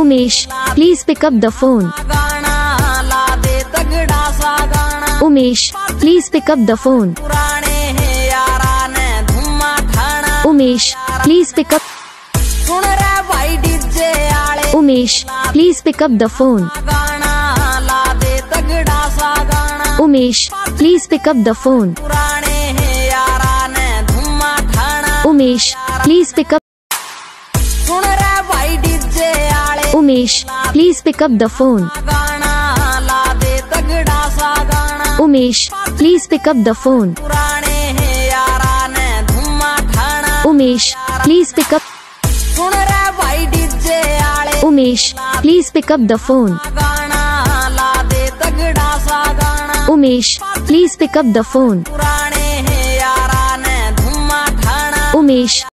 Umesh please pick up the phone Umesh please pick up the phone Umesh please pick up Umesh please pick up the phone Umesh please pick up the phone Umesh please pick up Umesh please pick up the phone Umesh please pick up the phone Umesh please pick up Umesh please pick up the phone Umesh please pick up the phone Umesh